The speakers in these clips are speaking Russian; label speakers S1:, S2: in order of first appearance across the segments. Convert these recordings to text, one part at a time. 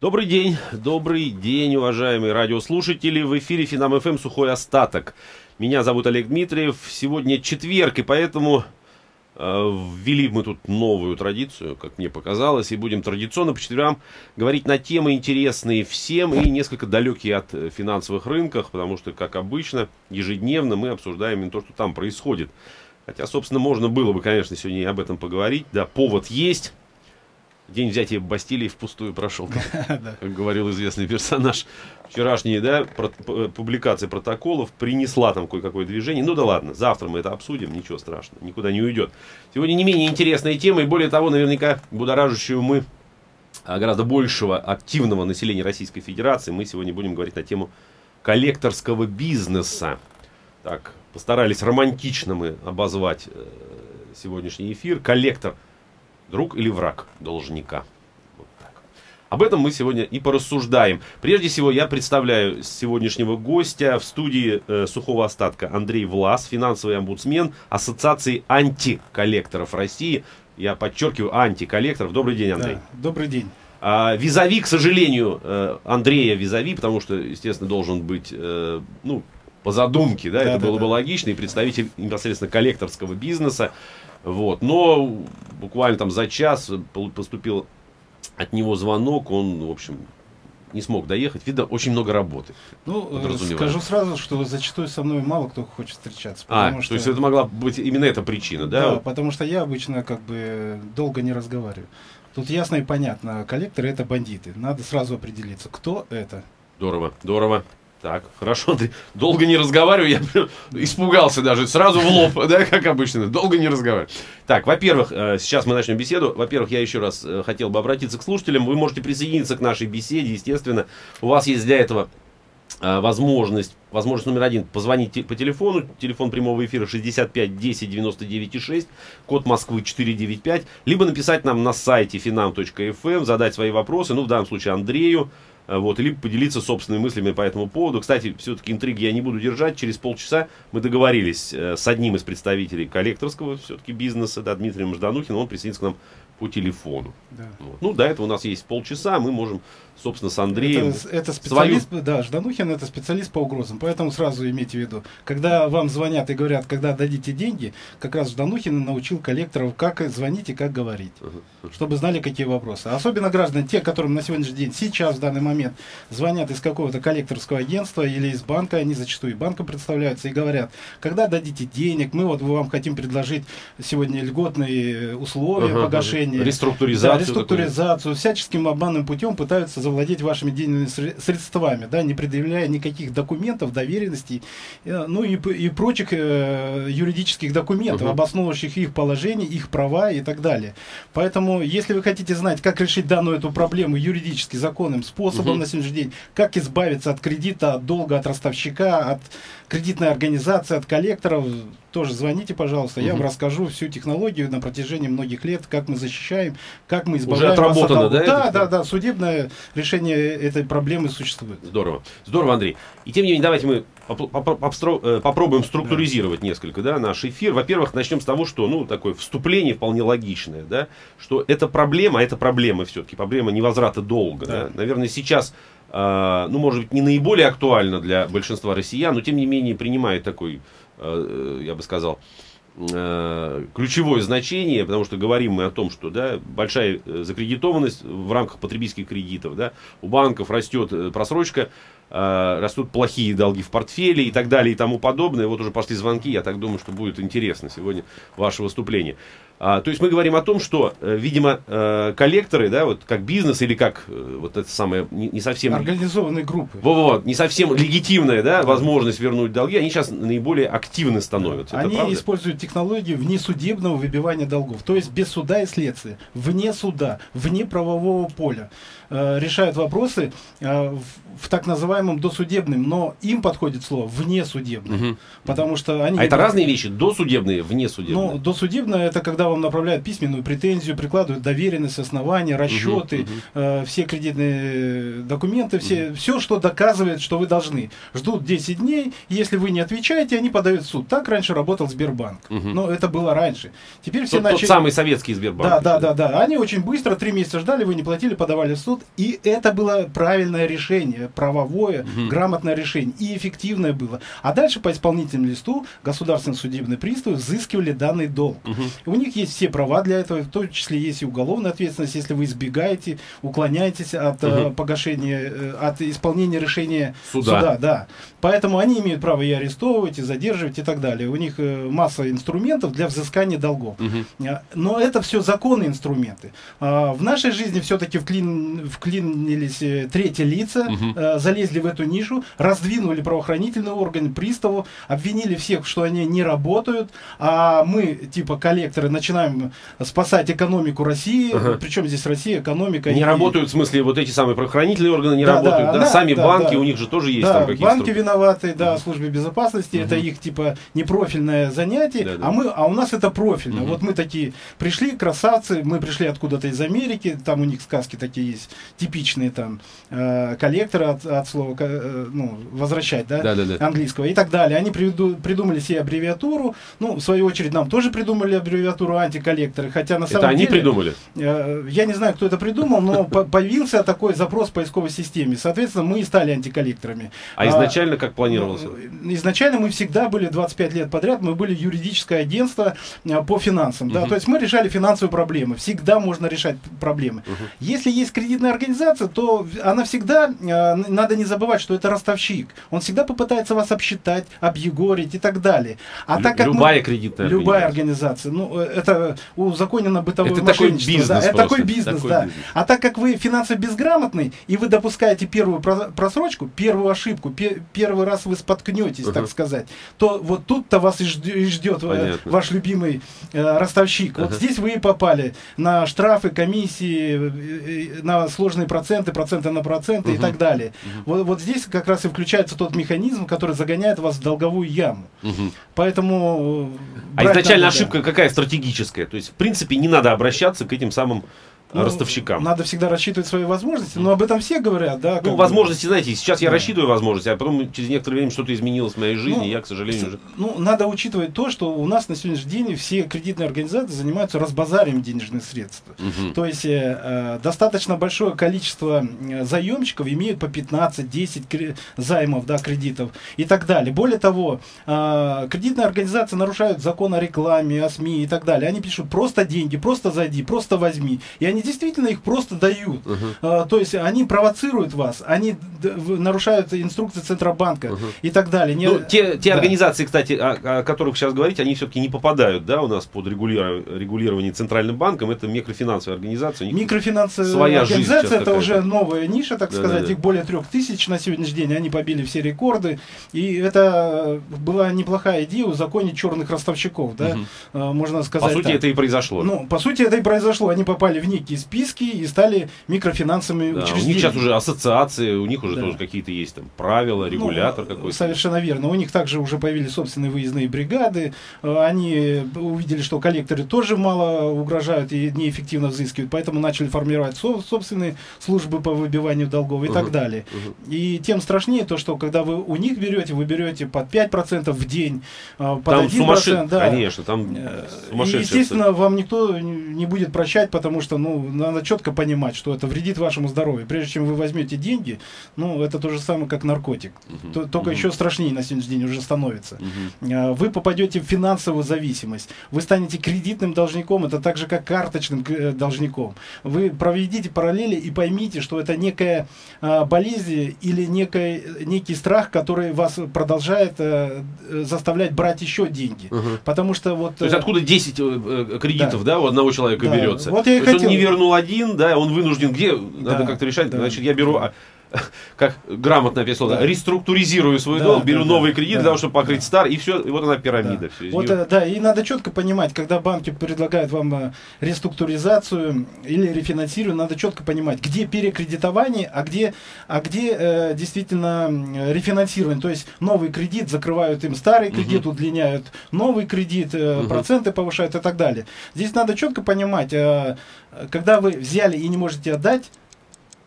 S1: Добрый день, добрый день, уважаемые радиослушатели. В эфире Финам ФМ «Сухой остаток». Меня зовут Олег Дмитриев. Сегодня четверг, и поэтому э, ввели мы тут новую традицию, как мне показалось, и будем традиционно по четвергам говорить на темы, интересные всем и несколько далекие от финансовых рынков, потому что, как обычно, ежедневно мы обсуждаем именно то, что там происходит. Хотя, собственно, можно было бы, конечно, сегодня и об этом поговорить. Да, повод есть. День взятия Бастилии впустую прошел, как, говорил известный персонаж. Вчерашние да, про, публикация протоколов принесла там кое-какое движение. Ну да ладно, завтра мы это обсудим, ничего страшного, никуда не уйдет. Сегодня не менее интересная тема, и более того, наверняка будоражащую мы а, гораздо большего активного населения Российской Федерации. Мы сегодня будем говорить на тему коллекторского бизнеса. Так, постарались романтично мы обозвать э, сегодняшний эфир. Коллектор – друг или враг должника. Вот так. Об этом мы сегодня и порассуждаем. Прежде всего, я представляю сегодняшнего гостя в студии э, сухого остатка Андрей Влас, финансовый омбудсмен Ассоциации антиколлекторов России. Я подчеркиваю, антиколлекторов. Добрый день, Андрей. Да,
S2: добрый день.
S1: А, визави, к сожалению, э, Андрея Визави, потому что, естественно, должен быть, э, ну, по задумке, да, да это да, было да. бы логично, и представитель непосредственно коллекторского бизнеса. Вот. Но буквально там за час поступил от него звонок, он, в общем, не смог доехать. Видно, очень много работы.
S2: Ну, скажу сразу, что зачастую со мной мало кто хочет встречаться.
S1: А, что... то есть это могла быть именно эта причина, да?
S2: Да, потому что я обычно как бы долго не разговариваю. Тут ясно и понятно, коллекторы это бандиты. Надо сразу определиться, кто это.
S1: Здорово, здорово. Так, хорошо, ты долго не разговариваю, я испугался даже, сразу в лоб, да, как обычно, долго не разговариваю. Так, во-первых, э, сейчас мы начнем беседу. Во-первых, я еще раз э, хотел бы обратиться к слушателям. Вы можете присоединиться к нашей беседе, естественно. У вас есть для этого э, возможность, возможность номер один, позвонить по телефону, телефон прямого эфира 65 10 99 6, код Москвы 495, либо написать нам на сайте finam.fm, задать свои вопросы, ну, в данном случае Андрею, вот, либо поделиться собственными мыслями по этому поводу. Кстати, все-таки интриги я не буду держать. Через полчаса мы договорились э, с одним из представителей коллекторского все-таки бизнеса, да, Дмитрием Жданухиным. Он присоединится к нам по телефону. Да. Вот. Ну, до этого у нас есть полчаса, мы можем, собственно, с Андреем...
S2: Это, это специалист, свою... да, Жданухин это специалист по угрозам, поэтому сразу имейте в виду. Когда вам звонят и говорят, когда дадите деньги, как раз Жданухин научил коллекторов, как звонить и как говорить, uh-huh. чтобы знали, какие вопросы. Особенно граждане, те, которым на сегодняшний день, сейчас, в данный момент, звонят из какого-то коллекторского агентства или из банка, они зачастую и банком представляются, и говорят, когда дадите денег, мы вот вам хотим предложить сегодня льготные условия uh-huh, погашения.
S1: Реструктуризацию.
S2: Да, реструктуризацию. Всяческим обманным путем пытаются завладеть вашими денежными средствами, да, не предъявляя никаких документов, доверенностей, э, ну и, и прочих э, юридических документов, угу. обосновывающих их положение, их права и так далее. Поэтому, если вы хотите знать, как решить данную эту проблему юридически законным способом угу. на сегодняшний день, как избавиться от кредита, от долга, от ростовщика, от кредитной организации, от коллекторов, тоже звоните, пожалуйста, я вам расскажу всю технологию на протяжении многих лет, как мы защищаем, как мы избавляем
S1: Уже отработано, от... да?
S2: Да, да, да, судебное решение этой проблемы существует.
S1: Здорово, здорово, Андрей. И тем не менее, давайте мы э, попробуем структуризировать да. несколько, да, наш эфир. Во-первых, начнем с того, что, ну, такое вступление вполне логичное, да, что это проблема, а это проблема все-таки, проблема невозврата долга, да. да. Наверное, сейчас а, ну, может быть, не наиболее актуально для большинства россиян, но тем не менее принимает такой, я бы сказал, а, ключевое значение, потому что говорим мы о том, что да, большая э, закредитованность в рамках потребительских кредитов, да, у банков растет э, просрочка, растут плохие долги в портфеле и так далее и тому подобное. Вот уже пошли звонки, я так думаю, что будет интересно сегодня ваше выступление. А, то есть мы говорим о том, что, э, видимо, э, коллекторы, да, вот как бизнес или как э, вот это самое не, не совсем
S2: организованные группы,
S1: вот, вот, не совсем легитимная, да, возможность вернуть долги, они сейчас наиболее активны становятся.
S2: Они используют технологию внесудебного выбивания долгов, то есть без суда и следствия, вне суда, вне правового поля, решают вопросы в так называемых называемым досудебным, но им подходит слово внесудебным, угу. потому что они...
S1: А это разные вещи, досудебные, внесудебные?
S2: Ну, досудебное это когда вам направляют письменную претензию, прикладывают доверенность, основания, расчеты, угу. Э, все кредитные документы, все, угу. все, что доказывает, что вы должны. Ждут 10 дней, если вы не отвечаете, они подают в суд. Так раньше работал Сбербанк. Угу. Но это было раньше.
S1: Теперь все тот, начали... тот самый советский Сбербанк.
S2: Да, да, да, да. Они очень быстро, три месяца ждали, вы не платили, подавали в суд. И это было правильное решение, правовое, угу. грамотное решение. И эффективное было. А дальше по исполнительному листу государственный судебный пристав взыскивали данный долг. Угу. У них есть все права для этого, в том числе есть и уголовная ответственность, если вы избегаете, уклоняетесь от угу. погашения, э, от исполнения решения суда. суда. Да. Поэтому они имеют право и арестовывать, и задерживать, и так далее. У них э, масса инструментов для взыскания долгов. Угу. Но это все законные инструменты. А, в нашей жизни все-таки вклин, вклинились третьи лица, угу. залезли в эту нишу, раздвинули правоохранительные органы, приставу, обвинили всех, что они не работают, а мы, типа коллекторы, начинаем спасать экономику России. Ага. Причем здесь Россия, экономика.
S1: Не и... работают, в смысле, вот эти самые правоохранительные органы не да, работают. Да, да, сами да, банки, да. у них же тоже есть
S2: да,
S1: там какие-то.
S2: Банки виноваты, да, угу. службе безопасности, угу. это их типа непрофильное занятие, да, да. а мы, а у нас это профильно. Угу. Вот мы такие пришли, красавцы, мы пришли откуда-то из Америки, там у них сказки такие есть, типичные там э, коллекторы от, от слова, э, ну, возвращать, да, да, да, да. английского и так далее. Они приду, придумали себе аббревиатуру, ну, в свою очередь нам тоже придумали аббревиатуру антиколлекторы, хотя на самом
S1: это
S2: деле...
S1: они придумали?
S2: Э, я не знаю, кто это придумал, но появился такой запрос в поисковой системе. Соответственно, мы и стали антиколлекторами.
S1: А изначально как планировался?
S2: Ну, изначально мы всегда были 25 лет подряд, мы были юридическое агентство э, по финансам. Да? То есть мы решали финансовые проблемы. Всегда можно решать проблемы. Если есть кредитная организация, то она всегда, э, надо не забывать, что это ростовщик. Он всегда попытается вас обсчитать, объегорить и так далее.
S1: А так как любая кредитная
S2: любая организация. Ну, это узаконено бытовое это мошенничество. Такой бизнес да, это такой бизнес, такой да. Бизнес. А так как вы финансово безграмотный, и вы допускаете первую просрочку, первую ошибку, первый раз вы споткнетесь, uh-huh. так сказать, то вот тут-то вас и ждет э, Понятно. ваш любимый э, ростовщик. Uh-huh. Вот здесь вы и попали на штрафы, комиссии, э, на сложные проценты, проценты на проценты uh-huh. и так далее. Uh-huh. Вот, вот здесь как раз и включается тот механизм, который загоняет вас в долговую яму. Uh-huh. Поэтому
S1: а изначально надо, ошибка какая стратегическая? То есть, в принципе, не надо обращаться к этим самым ну, ростовщикам.
S2: Надо всегда рассчитывать свои возможности, но об этом все говорят, да.
S1: Ну, возможности, бы. знаете, сейчас я рассчитываю возможности, а потом через некоторое время что-то изменилось в моей жизни, ну, и я, к сожалению, уже...
S2: Ну, надо учитывать то, что у нас на сегодняшний день все кредитные организации занимаются разбазарием денежных средств. Угу. То есть э, э достаточно большое количество заемщиков имеют по 15-10 займов, да, кредитов и так далее. Более того, э, кредитные организации нарушают закон о рекламе, о СМИ и так далее. Они пишут просто деньги, просто зайди, просто возьми. И они они действительно их просто дают. Uh -huh. а, то есть они провоцируют вас, они нарушают инструкции Центробанка uh -huh. и так далее.
S1: Не, ну, те те да. организации, кстати, о, о которых сейчас говорите, они все-таки не попадают да, у нас под регулирование, регулирование Центральным банком. Это микрофинансовая организация.
S2: Микрофинансовая своя организация это уже новая ниша, так да, сказать. Да, да. Их более трех тысяч на сегодняшний день. Они побили все рекорды. И это была неплохая идея узаконить черных ростовщиков. Да? Uh Можно сказать.
S1: По сути,
S2: так.
S1: это и произошло.
S2: Ну, по сути, это и произошло. Они попали в ник некие списки и стали микрофинансовыми да, учреждениями.
S1: У них сейчас уже ассоциации, у них уже да. тоже какие-то есть там правила, ну, регулятор ну, какой-то.
S2: Совершенно верно. У них также уже появились собственные выездные бригады. Э, они увидели, что коллекторы тоже мало угрожают и неэффективно взыскивают, поэтому начали формировать собственные службы по выбиванию долгов и uh так далее. uh И тем страшнее то, что когда вы у них берете, вы берете под 5% в день,
S1: э, под там 1%. Сумасшед... Да. Конечно, там э,
S2: сумасшедшие. естественно, вам никто не будет прощать, потому что, ну, надо четко понимать, что это вредит вашему здоровью. Прежде чем вы возьмете деньги, ну, это то же самое, как наркотик. Uh-huh. Только uh-huh. еще страшнее на сегодняшний день уже становится. Uh-huh. Вы попадете в финансовую зависимость. Вы станете кредитным должником, это так же, как карточным э, должником. Вы проведите параллели и поймите, что это некая а, болезнь или некая, некий страх, который вас продолжает а, заставлять брать еще деньги. Uh-huh. Потому что вот...
S1: То есть откуда 10 кредитов, да, да у одного человека да. берется?
S2: Вот я и хотел
S1: вернул один, да, он вынужден где, да, надо как-то решать, да. значит, я беру, а, как грамотно написано, да. реструктуризирую свой да, долг, беру да, новый кредит да, для того, чтобы покрыть да. старый, и все, и вот она пирамида.
S2: Да. Все вот, нее... да, и надо четко понимать, когда банки предлагают вам э, реструктуризацию или рефинансирование, надо четко понимать, где перекредитование, а где, а где э, действительно рефинансирование. То есть новый кредит закрывают им старый кредит, угу. удлиняют новый кредит, э, угу. проценты повышают и так далее. Здесь надо четко понимать, э, когда вы взяли и не можете отдать,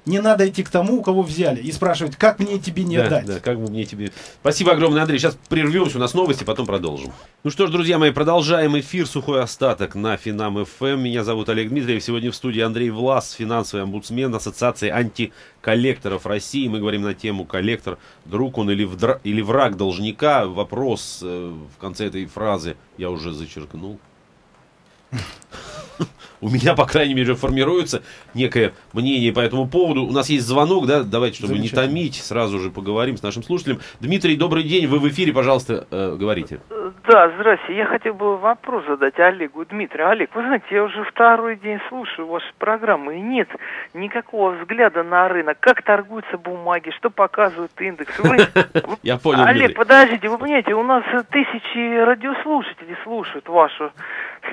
S2: не надо идти к тому, у кого взяли, и спрашивать, как мне тебе не
S1: да,
S2: отдать.
S1: Да, как мне тебе... Спасибо огромное, Андрей. Сейчас прервемся, у нас новости, потом продолжим. Ну что ж, друзья мои, продолжаем эфир «Сухой остаток» на Финам ФМ. Меня зовут Олег Дмитриев. Сегодня в студии Андрей Влас, финансовый омбудсмен Ассоциации антиколлекторов России. Мы говорим на тему коллектор, друг он или, вдра... или враг должника. Вопрос э, в конце этой фразы я уже зачеркнул у меня, по крайней мере, формируется некое мнение по этому поводу. У нас есть звонок, да, давайте, чтобы не томить, сразу же поговорим с нашим слушателем. Дмитрий, добрый день, вы в эфире, пожалуйста, э, говорите.
S3: Да, здрасте, я хотел бы вопрос задать Олегу. Дмитрий, Олег, вы знаете, я уже второй день слушаю ваши программы, и нет никакого взгляда на рынок, как торгуются бумаги, что показывают индекс.
S1: Я понял,
S3: Олег, подождите, вы понимаете, у нас тысячи радиослушателей слушают вашу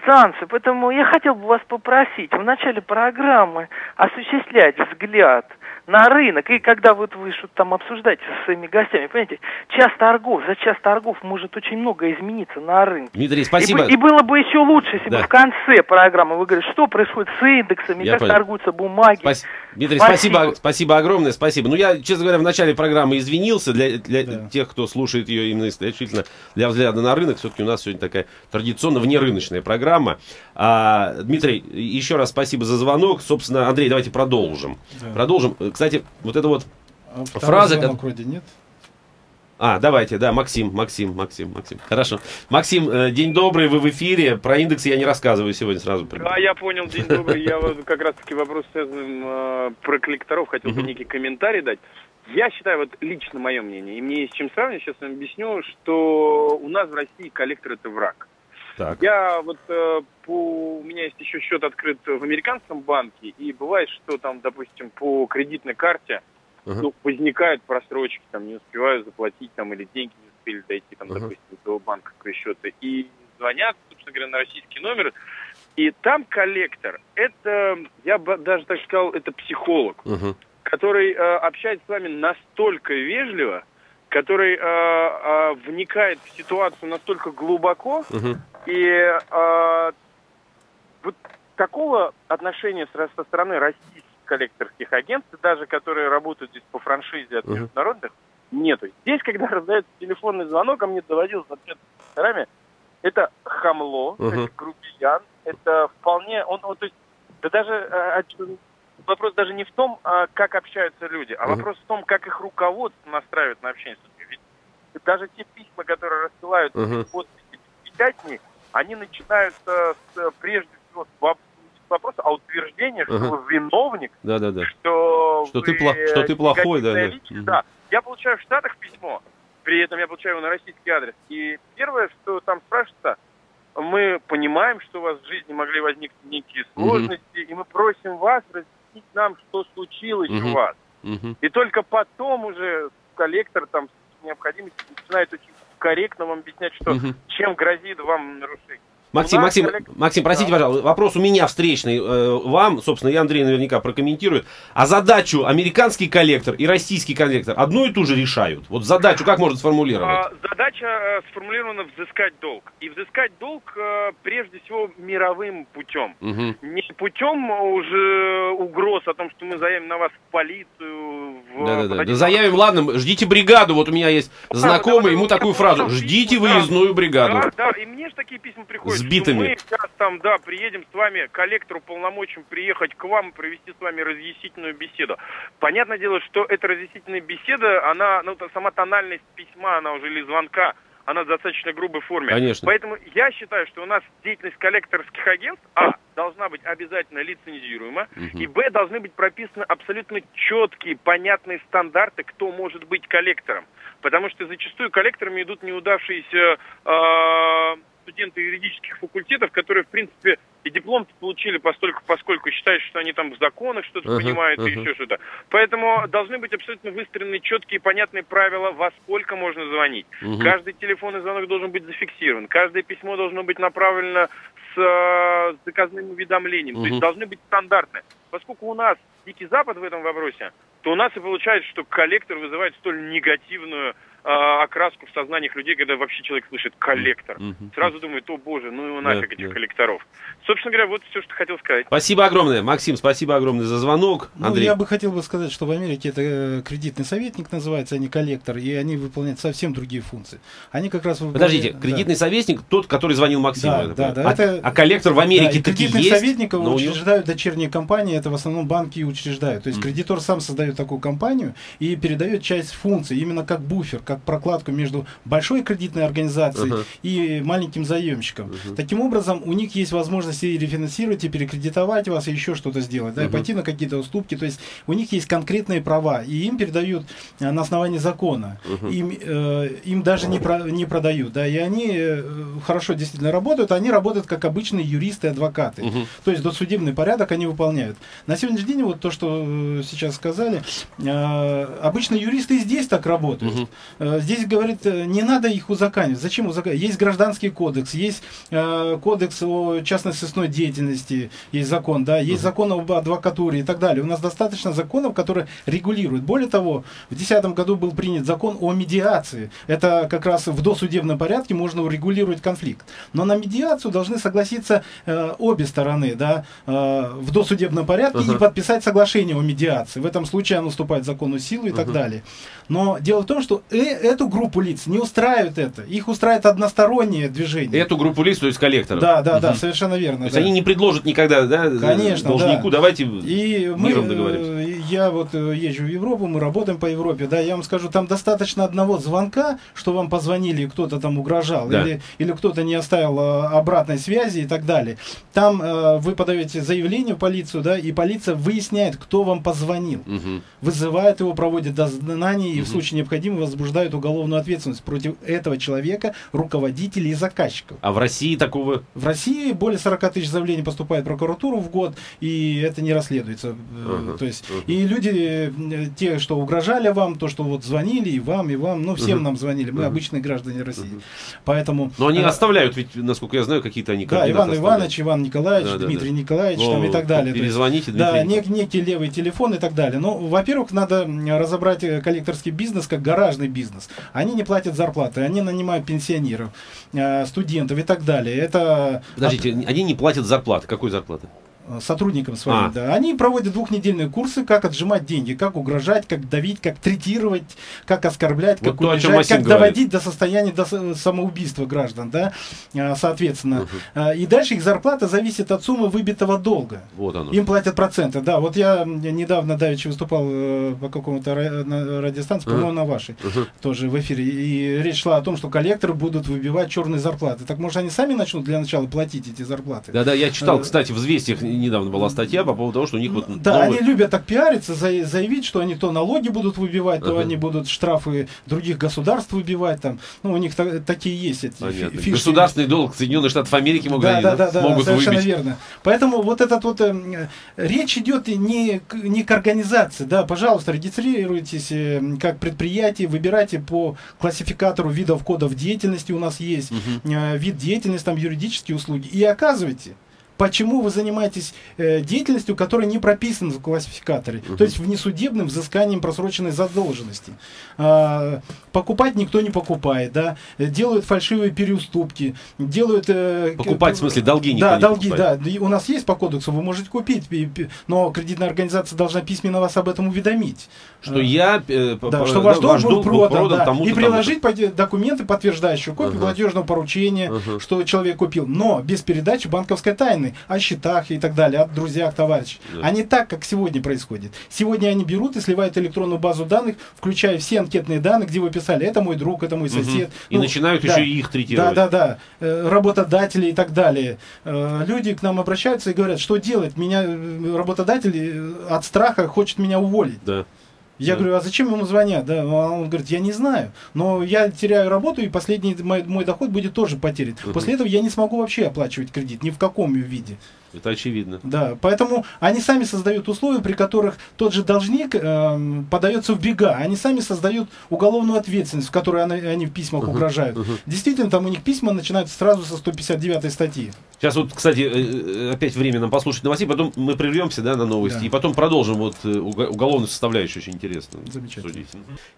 S3: станцию, поэтому я хотел бы вас попросить в начале программы осуществлять взгляд на рынок. И когда вот вы что-то там обсуждаете со своими гостями, понимаете, час торгов, за час торгов может очень много измениться на рынке.
S1: Дмитрий, спасибо.
S3: И, и было бы еще лучше, если да. бы в конце программы вы говорите, что происходит с индексами, я как понял. торгуются бумаги.
S1: Спас... Дмитрий, спасибо. спасибо, спасибо огромное, спасибо. Ну, я, честно говоря, в начале программы извинился для, для да. тех, кто слушает ее именно исключительно для взгляда на рынок. Все-таки у нас сегодня такая традиционно внерыночная программа. А, Дмитрий, еще раз спасибо за звонок. Собственно, Андрей, давайте продолжим. Да. Продолжим. Кстати, вот это вот а фраза... Звонок
S2: вроде нет.
S1: А, давайте, да, Максим, Максим, Максим, Максим. Хорошо. Максим, э, день добрый, вы в эфире. Про индексы я не рассказываю сегодня сразу.
S4: А, я понял, день добрый. Я вот как раз-таки вопрос связан э, про коллекторов, хотел бы некий комментарий дать. Я считаю, вот лично мое мнение, и мне есть чем сравнивать, сейчас вам объясню, что у нас в России коллектор это враг. Так. Я вот э, по, у меня есть еще счет открыт в американском банке, и бывает, что там, допустим, по кредитной карте uh-huh. ну, возникают просрочки, там не успеваю заплатить, там или деньги не успели дойти, там, uh-huh. допустим, до банковского счета, и звонят, собственно говоря, на российский номер, и там коллектор, это, я бы даже так сказал, это психолог, uh-huh. который э, общается с вами настолько вежливо, который э, э, вникает в ситуацию настолько глубоко, uh-huh. И э, вот такого отношения со стороны российских коллекторских агентств, даже которые работают здесь по франшизе от международных, нету. Здесь, когда раздается телефонный звонок, а мне доводилось общаться с докторами, это хамло, uh-huh. это грубиян, это вполне, он, он то есть, да даже а, вопрос даже не в том, а, как общаются люди, а uh-huh. вопрос в том, как их руководство настраивает на общение с людьми. Ведь даже те письма, которые рассылают uh-huh. подписи печатни, они начинаются с, прежде всего с вопроса, а утверждение, что uh-huh. вы виновник,
S1: да, да, да.
S4: что,
S1: что, ты, пла- что ты плохой, да, да.
S4: да. Я получаю в Штатах письмо, при этом я получаю его на российский адрес. И первое, что там спрашивается, мы понимаем, что у вас в жизни могли возникнуть некие сложности, uh-huh. и мы просим вас разъяснить нам, что случилось uh-huh. у вас. Uh-huh. И только потом уже коллектор там с необходимостью начинает очень корректно вам объяснять, что uh-huh. чем грозит вам нарушение.
S1: Максим, Максим, Максим, простите, да. пожалуйста, вопрос у меня встречный э, вам, собственно, и Андрей наверняка прокомментирует. А задачу американский коллектор и российский коллектор одну и ту же решают? Вот задачу как можно сформулировать? А,
S4: задача э, сформулирована взыскать долг. И взыскать долг э, прежде всего мировым путем. Угу. Не путем уже угроз о том, что мы заявим на вас в полицию.
S1: В, да, да, да. да заявим, ладно, ждите бригаду. Вот у меня есть знакомый, да, ему такую фразу. Ждите выездную бригаду.
S4: Да, да, и мне же такие письма приходят
S1: сбитыми.
S4: Мы сейчас там, да, приедем с вами, коллектору полномочим приехать к вам и провести с вами разъяснительную беседу. Понятное дело, что эта разъяснительная беседа, она, ну, сама тональность письма, она уже или звонка, она в достаточно грубой форме.
S1: Конечно.
S4: Поэтому я считаю, что у нас деятельность коллекторских агентств, а, должна быть обязательно лицензируема, угу. и, б, должны быть прописаны абсолютно четкие, понятные стандарты, кто может быть коллектором. Потому что зачастую коллекторами идут неудавшиеся э, студенты юридических факультетов, которые, в принципе, и диплом получили постольку, поскольку считают, что они там в законах что-то
S1: Ага,
S4: понимают и
S1: ага.
S4: еще что-то. Поэтому должны быть абсолютно выстроены четкие и понятные правила, во сколько можно звонить.
S1: Мгм.
S4: Каждый телефонный звонок должен быть зафиксирован, каждое письмо должно быть направлено с э, заказным уведомлением. То
S1: Мгм.
S4: есть должны быть стандарты. Поскольку у нас Дикий Запад в этом вопросе, то у нас и получается, что коллектор вызывает столь негативную окраску в сознаниях людей, когда вообще человек слышит коллектор.
S1: Мгм.
S4: Сразу думает, о боже, ну его
S1: Да,
S4: нафиг этих
S1: да.
S4: коллекторов. Собственно говоря, вот все, что хотел сказать.
S1: Спасибо огромное. Максим, спасибо огромное за звонок.
S2: Ну,
S1: Андрей.
S2: я бы хотел бы сказать, что в Америке это э, кредитный советник называется, а не коллектор, и они выполняют совсем другие функции. Они как раз выполняют-
S1: Подождите,
S2: да.
S1: кредитный советник тот, который звонил Максиму.
S2: Да, да, да,
S1: а,
S2: это-
S1: а коллектор в
S2: Да,
S1: Америке
S2: и
S1: таки
S2: кредитных
S1: есть.
S2: советников
S1: но у него-
S2: учреждают дочерние компании, это в основном банки и учреждают. То есть
S1: Мгм.
S2: кредитор сам создает такую компанию и передает часть функций, именно как буфер, как прокладку между большой кредитной организацией
S1: Ага.
S2: и маленьким заемщиком.
S1: Мгм.
S2: Таким образом, у них есть возможность и рефинансировать, и перекредитовать вас, и еще что-то сделать, да, и
S1: Мгм.
S2: пойти на какие-то уступки. То есть у них есть конкретные права, и им передают э, на основании закона.
S1: Мгм.
S2: Им, э, им даже не, про- не продают, да, и они э, хорошо действительно работают, они работают как обычные юристы и адвокаты.
S1: Мгм.
S2: То есть досудебный порядок они выполняют. На сегодняшний день, вот то, что э, сейчас сказали, э, обычно юристы и здесь так работают.
S1: Мгм.
S2: Э, Здесь, говорит, э, не надо их узаконить. Зачем узаконить? Есть гражданский кодекс, есть э, кодекс о частной сыскной деятельности, есть закон, да, есть закон об адвокатуре и так далее. У нас достаточно законов, которые регулируют. Более того, в 2010 году был принят закон о медиации. Это как раз в досудебном порядке можно урегулировать конфликт. Но на медиацию должны согласиться э, обе стороны, да, э, в досудебном порядке
S1: Ага.
S2: и подписать соглашение о медиации. В этом случае оно вступает в законную силу и так
S1: Ага.
S2: далее. Но дело в том, что э- эту группу лиц не устраивает это. Их устраивает одностороннее движение.
S1: Эту группу лиц, то есть коллектора.
S2: Да, да, да,
S1: Мгм.
S2: совершенно верно.
S1: То есть
S2: да.
S1: они не предложат никогда, да,
S2: Конечно,
S1: должнику,
S2: да.
S1: давайте
S2: И мы,
S1: договоримся.
S2: э, я вот э, езжу в Европу, мы работаем по Европе, да, я вам скажу, там достаточно одного звонка, что вам позвонили, кто-то там угрожал,
S1: Да.
S2: или, или кто-то не оставил э, обратной связи и так далее. Там э, вы подаете заявление в полицию, да, и полиция выясняет, кто вам позвонил.
S1: Мгм.
S2: Вызывает его, проводит дознание и в случае необходимости возбуждает уголовную ответственность против этого человека, руководителей и заказчиков.
S1: А в России такого...
S2: В России более 40 тысяч заявлений поступает в прокуратуру в год, и это не расследуется.
S1: Ага,
S2: То есть,
S1: ага.
S2: и люди, э, те, что угрожали вам, то, что вот звонили, и вам, и вам, ну, всем
S1: Ага.
S2: нам звонили, мы
S1: Ага.
S2: обычные граждане России.
S1: Мгм.
S2: Поэтому...
S1: Но они
S2: э,
S1: оставляют, ведь, насколько я знаю, какие-то они
S2: Да, Иван
S1: оставляют.
S2: Иванович, Иван Николаевич,
S1: Да, да,
S2: Дмитрий
S1: да.
S2: Николаевич
S1: О,
S2: там и так далее.
S1: Перезвоните,
S2: да,
S1: Дмитрий.
S2: нек- некий левый телефон и так далее. Ну, во-первых, надо разобрать э, коллекторский бизнес как гаражный бизнес. Они не платят зарплаты, они нанимают пенсионеров, э, студентов и так далее. Это
S1: Подождите, они не платят зарплаты. Какой зарплаты?
S2: Э, сотрудникам своим,
S1: А.
S2: да. Они проводят двухнедельные курсы, как отжимать деньги, как угрожать, как давить, как третировать, как оскорблять,
S1: Вот
S2: как
S1: то,
S2: унижать, как
S1: говорит.
S2: доводить до состояния до самоубийства граждан, да, Э, соответственно. Э, И дальше их зарплата зависит от суммы выбитого долга.
S1: Вот оно.
S2: Им платят проценты, да. Вот я недавно давеча выступал по какому-то радиостанции, по-моему, на вашей,
S1: Мгм.
S2: тоже в эфире, и речь шла о том, что коллекторы будут выбивать черные зарплаты. Так может они сами начнут для начала платить эти зарплаты?
S1: Да-да, я читал, кстати, в «Известиях» недавно была статья по поводу того, что у них вот
S2: Да,
S1: новый-
S2: они любят так пиариться, за- заявить, что они то налоги будут выбивать, то
S1: Ага.
S2: они будут штрафы других государств выбивать. Там. Ну, у них та- такие есть эти
S1: Понятно.
S2: фишки.
S1: Государственный долг Соединенных Штатов Америки могут,
S2: Да,
S1: они,
S2: да, да, да,
S1: могут
S2: совершенно
S1: выбить.
S2: верно. Поэтому вот этот вот э, речь идет не, не к организации. Да, пожалуйста, регистрируйтесь э, как предприятие, выбирайте по классификатору видов кодов деятельности у нас есть,
S1: Мгм.
S2: э, вид деятельности, там юридические услуги. И оказывайте, почему вы занимаетесь э, деятельностью, которая не прописана в классификаторе,
S1: Мгм.
S2: то есть внесудебным взысканием просроченной задолженности. А, покупать никто не покупает, да, э, делают фальшивые переуступки, делают... э,
S1: Покупать,
S2: к-
S1: в смысле, долги никто
S2: Да,
S1: не
S2: долги,
S1: покупает.
S2: да. У нас есть по кодексу, вы можете купить, пи- пи- но кредитная организация должна письменно вас об этом уведомить.
S1: Что
S2: Э,
S1: я... э,
S2: да, что ваш долг был продан, да,
S1: тому-то,
S2: и приложить поди- документы, подтверждающие копию
S1: Ага.
S2: платежного поручения,
S1: Ага.
S2: что человек купил, но без передачи банковской тайны о счетах и так далее, от друзьях, товарищей.
S1: Да.
S2: А не так, как сегодня происходит. Сегодня они берут и сливают электронную базу данных, включая все анкетные данные, где вы писали, это мой друг, это мой сосед.
S1: И
S2: Ну,
S1: начинают
S2: да.
S1: еще и их третировать.
S2: Да, да, да. Э, Работодатели и так далее. Э, Люди к нам обращаются и говорят, что делать? Меня э, работодатель от страха хочет меня уволить.
S1: Да.
S2: Я
S1: Да.
S2: говорю, а зачем ему звонят? Да, он говорит, я не знаю, но я теряю работу, и последний мой, мой доход будет тоже потерян.
S1: Мгм.
S2: После этого я не смогу вообще оплачивать кредит, ни в каком виде.
S1: Это очевидно.
S2: Да, поэтому они сами создают условия, при которых тот же должник эм, подается в бега. Они сами создают уголовную ответственность, в которой они, они в письмах
S1: Мгм,
S2: угрожают.
S1: мгм.
S2: Действительно, там у них письма начинаются сразу со 159 статьи.
S1: Сейчас вот, кстати, э, э, опять время нам послушать новостей, потом мы прервемся да, на новости,
S2: Да.
S1: и потом продолжим вот э, уго- уголовную составляющую, очень интересно.
S2: Замечательно.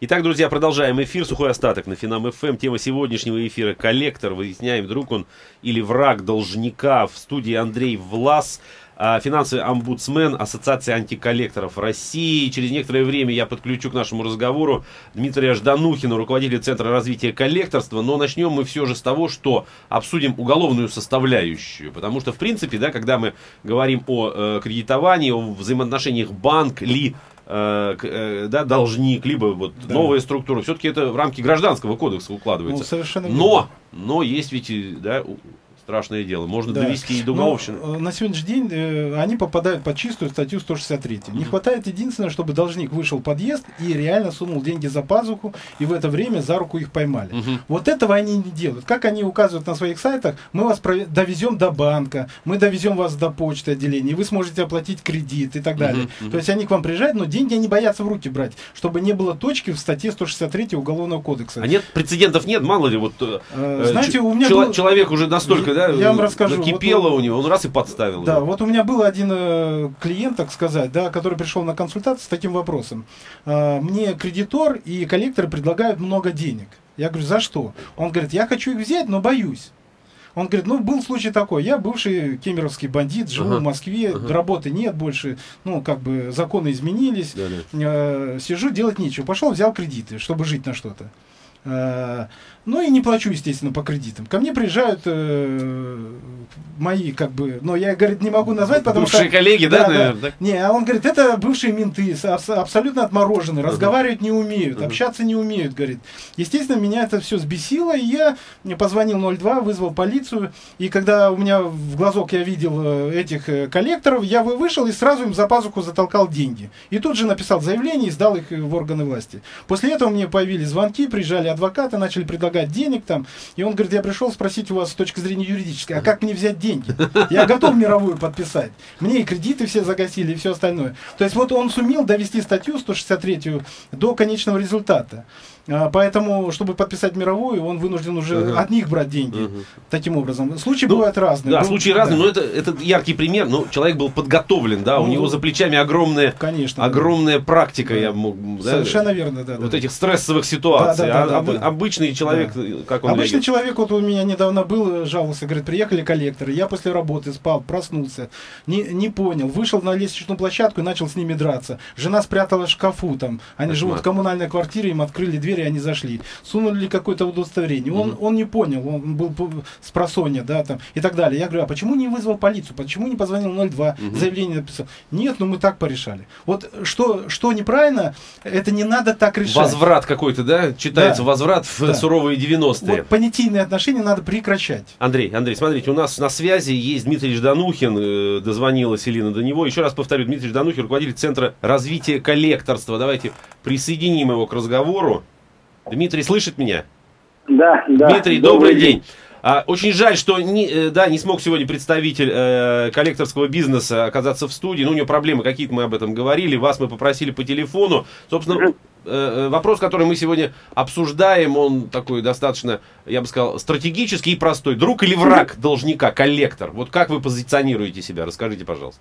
S1: Итак, друзья, продолжаем эфир. Сухой остаток на Финам ФМ. Тема сегодняшнего эфира «Коллектор». Выясняем, друг он или враг должника. В студии Андрей Влас, а, финансовый омбудсмен Ассоциации антиколлекторов России. Через некоторое время я подключу к нашему разговору Дмитрия Жданухина, руководителя Центра развития коллекторства. Но начнем мы все же с того, что обсудим уголовную составляющую. Потому что, в принципе, да, когда мы говорим о э, кредитовании, о взаимоотношениях банк ли э, э, да, должник, либо вот
S2: Да.
S1: новая структура, все-таки это в рамки гражданского кодекса
S2: Ну,
S1: укладывается.
S2: совершенно верно.
S1: но, но есть ведь и, да, страшное дело. Можно
S2: Да.
S1: довести и до уголовщины.
S2: э, на сегодняшний день э, они попадают под чистую статью 163. Не хватает единственное, чтобы должник вышел в подъезд и реально сунул деньги за пазуху, и в это время за руку их поймали.
S1: Мгм.
S2: Вот этого они не делают. Как они указывают на своих сайтах, мы вас довезем до банка, мы довезем вас до почты отделения, вы сможете оплатить кредит и так далее.
S1: Мгм.
S2: То есть они к вам приезжают, но деньги они боятся в руки брать, чтобы не было точки в статье 163 Уголовного кодекса.
S1: А нет, прецедентов нет, мало ли, вот э,
S2: Э, Знаете, у меня
S1: чело-
S2: был-
S1: человек уже настолько, да,
S2: Я вам расскажу.
S1: накипело
S2: Вот у-
S1: него, он раз и подставил.
S2: Да,
S1: его.
S2: вот у меня был один э, клиент, так сказать, да, который пришел на консультацию с таким вопросом. А, мне кредитор и коллекторы предлагают много денег. Я говорю, за что? Он говорит, я хочу их взять, но боюсь. Он говорит, ну, был случай такой, я бывший кемеровский бандит, живу
S1: Ага,
S2: в Москве,
S1: ага.
S2: работы нет больше, ну, как бы законы изменились,
S1: Да, да.
S2: Э, сижу, делать нечего. Пошел, взял кредиты, чтобы жить на что-то. Э, ну и не плачу, естественно, по кредитам. Ко мне приезжают э, мои, как бы, но я, говорит, не могу назвать, потому
S1: Бывшие
S2: что...
S1: коллеги, да,
S2: Да, да.
S1: наверное, так?
S2: Не, а он говорит, это бывшие менты, абсолютно отмороженные, разговаривать не умеют, общаться не умеют, говорит. Естественно, меня это все сбесило, и я позвонил 02, вызвал полицию, и когда у меня в глазок я видел э, этих э, коллекторов, я вы- вышел и сразу им за пазуху затолкал деньги. И тут же написал заявление и сдал их э, в органы власти. После этого мне появились звонки, приезжали адвокаты, начали предлагать денег там, и он говорит, я пришел спросить у вас с точки зрения юридической, а как мне взять деньги? Я готов мировую подписать. Мне и кредиты все загасили, и все остальное. То есть вот он сумел довести статью 163 до конечного результата. А, Поэтому, чтобы подписать мировую, он вынужден уже
S1: Ага.
S2: от них брать деньги.
S1: Мгм.
S2: Таким образом. Случаи
S1: Ну,
S2: бывают разные.
S1: Да,
S2: Был-
S1: случаи разные,
S2: да,
S1: но это, это яркий пример. Ну, человек был подготовлен, да, у
S2: Ну,
S1: него за плечами огромная,
S2: Конечно. да.
S1: огромная практика,
S2: Да.
S1: я мог, да,
S2: Совершенно верно, да. да,
S1: вот
S2: да.
S1: этих стрессовых ситуаций.
S2: Да, да, да,
S1: А
S2: да,
S1: об-
S2: да.
S1: обычный человек, как он
S2: Обычный
S1: реагирует?
S2: человек, вот у меня недавно был, жаловался, говорит, приехали коллекторы, я после работы спал, проснулся, не, не понял, вышел на лестничную площадку и начал с ними драться. Жена спряталась в шкафу там, они
S1: Кошмар.
S2: живут в коммунальной квартире, им открыли дверь, и они зашли. Сунули какое-то удостоверение, он, он не понял, он был с просонья, да, там, и так далее. Я говорю, а почему не вызвал полицию, почему не позвонил 02,
S1: Мгм.
S2: заявление написал? Нет, ну мы так порешали. Вот что, что неправильно, это не надо так решать.
S1: Возврат какой-то, да? Читается
S2: Да.
S1: возврат в
S2: Да.
S1: суровые 90-е.
S2: Вот понятийные отношения надо прекращать.
S1: Андрей, Андрей, смотрите, у нас на связи есть Дмитрий Жданухин, э, дозвонилась Елена до него. Еще раз повторю, Дмитрий Жданухин, руководитель Центра развития коллекторства. Давайте присоединим его к разговору. Дмитрий слышит меня?
S5: Да, да.
S1: Дмитрий, добрый, день. А, очень жаль, что не, э, да, не смог сегодня представитель э, коллекторского бизнеса оказаться в студии. Ну, у него проблемы какие-то, мы об этом говорили. Вас мы попросили по телефону. Собственно, э, э, вопрос, который мы сегодня обсуждаем, он такой достаточно, я бы сказал, стратегический и простой. Друг или враг должника, коллектор? Вот как вы позиционируете себя? Расскажите, пожалуйста.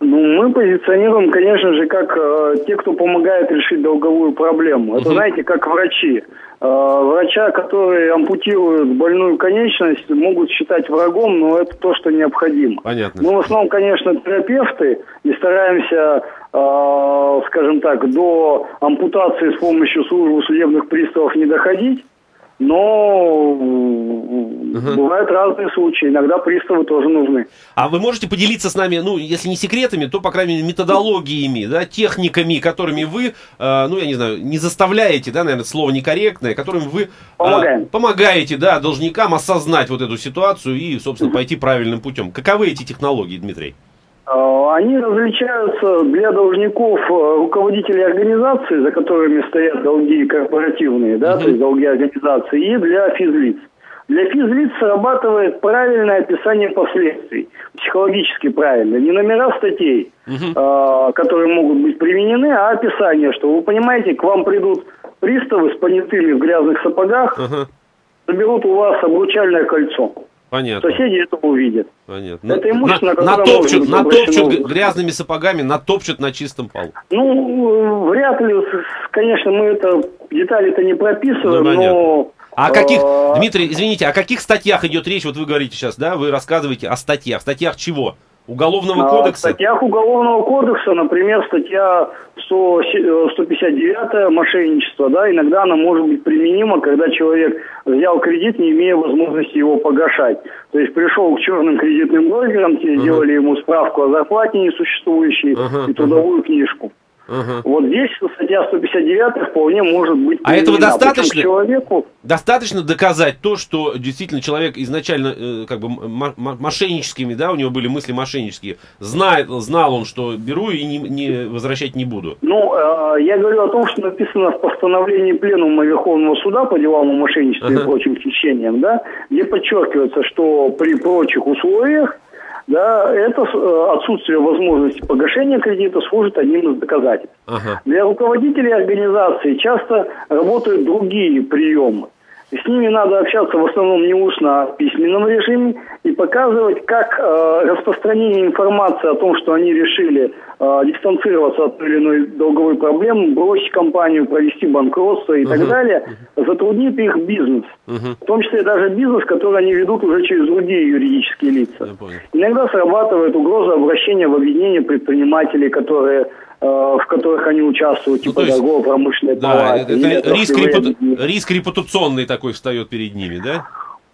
S5: Ну, мы позиционируем, конечно же, как э, те, кто помогает решить долговую проблему. Это,
S1: Мгм.
S5: знаете, как врачи. Э, врача, которые ампутируют больную конечность, могут считать врагом, но это то, что необходимо.
S1: Понятно.
S5: Мы в основном, конечно, терапевты и стараемся, э, скажем так, до ампутации с помощью службы судебных приставов не доходить. Но
S1: Ага.
S5: бывают разные случаи. Иногда приставы тоже нужны.
S1: А вы можете поделиться с нами, ну, если не секретами, то, по крайней мере, методологиями, да, техниками, которыми вы, э, ну, я не знаю, не заставляете, да, наверное, слово некорректное, которыми вы э,
S5: Помогаем.
S1: помогаете, да, должникам осознать вот эту ситуацию и, собственно, пойти правильным путем. Каковы эти технологии, Дмитрий?
S5: А, Они различаются для должников э, руководителей организации, за которыми стоят долги корпоративные, да, то есть долги организации, и для физлиц. Для физлиц срабатывает правильное описание последствий, психологически правильно, не номера статей, а, которые могут быть применены, а описание, что вы понимаете, к вам придут приставы с понятыми в грязных сапогах, заберут у вас обручальное кольцо.
S1: Понятно.
S5: Соседи это увидят.
S1: Понятно.
S5: Это имущество, на
S1: На-
S5: которое
S1: натопчут, натопчут грязными сапогами, натопчут на чистом полу.
S5: Ну, вряд ли, конечно, мы это детали-то не прописываем,
S1: Ну,
S5: но...
S1: А о каких,
S5: э,
S1: Дмитрий, извините, о каких статьях идет речь? Вот вы говорите сейчас, да, вы рассказываете о статьях. Статьях чего? Уголовного
S5: а, В
S1: кодекса?
S5: статьях Уголовного кодекса, например, статья 100, э, 159 мошенничество, да, иногда она может быть применима, когда человек взял кредит, не имея возможности его погашать. То есть пришел к черным кредитным брокерам, те сделали ему справку о зарплате несуществующей и трудовую книжку.
S1: Ага.
S5: Вот здесь статья 159 вполне может быть
S1: А этого.
S5: Причем
S1: достаточно?
S5: человеку
S1: Достаточно доказать то, что действительно человек изначально э, как бы мошенническими, да, у него были мысли мошеннические. Знает, знал он, что беру и не, не возвращать не буду.
S5: Ну, э, я говорю о том, что написано в постановлении Пленума Верховного Суда по делам о мошенничестве
S1: Ага.
S5: и прочим хищениям, да, где подчеркивается, что при прочих условиях, да, это э, отсутствие возможности погашения кредита служит одним из доказательств.
S1: Ага.
S5: Для руководителей организации часто работают другие приемы. И с ними надо общаться в основном не устно, а в письменном режиме и показывать, как э, распространение информации о том, что они решили э, дистанцироваться от той или иной долговой проблемы, бросить компанию, провести банкротство и
S1: Мгм.
S5: так далее, затруднит их бизнес.
S1: Мгм.
S5: В том числе даже бизнес, который они ведут уже через другие юридические лица. Иногда срабатывает угроза обращения в объединение предпринимателей, которые, в которых они участвуют,
S1: Ну,
S5: типа
S1: есть,
S5: торгово-промышленной
S1: Да,
S5: палаты.
S1: это, это риск,
S5: отраслевые
S1: репу- риск репутационный такой встает перед ними, да?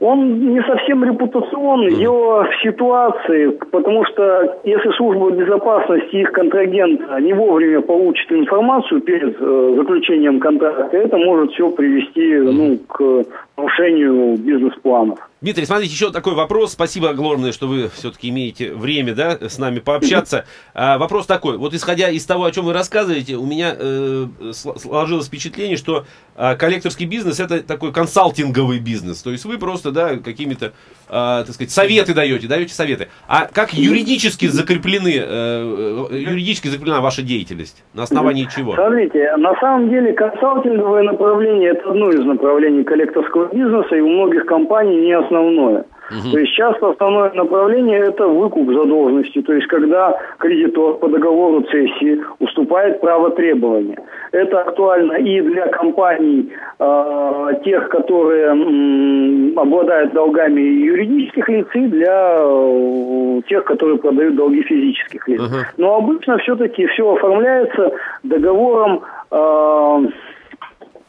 S5: Он не совсем репутационный, дело в ситуации, потому что если служба безопасности их контрагента не вовремя получит информацию перед э, заключением контракта, это может все привести ну, к нарушению бизнес-планов.
S1: Дмитрий, смотрите, еще такой вопрос. Спасибо огромное, что вы все-таки имеете время, да, с нами пообщаться. А, вопрос такой. Вот исходя из того, о чем вы рассказываете, у меня э, сл- сложилось впечатление, что а, коллекторский бизнес это такой консалтинговый бизнес. То есть вы просто, да, какими-то, а, так сказать, советы даете, даете советы. А как юридически закреплены, э, э, юридически закреплена ваша деятельность? На основании чего?
S5: Смотрите, на самом деле консалтинговое направление это одно из направлений коллекторского бизнеса, и у многих компаний не основное. То есть часто основное направление это выкуп задолженности, то есть когда кредитор по договору цессии уступает право требования. Это актуально и для компаний, э, тех, которые м, обладают долгами юридических лиц, и для э, тех, которые продают долги физических лиц.
S1: Ага.
S5: Но обычно все-таки все оформляется договором э,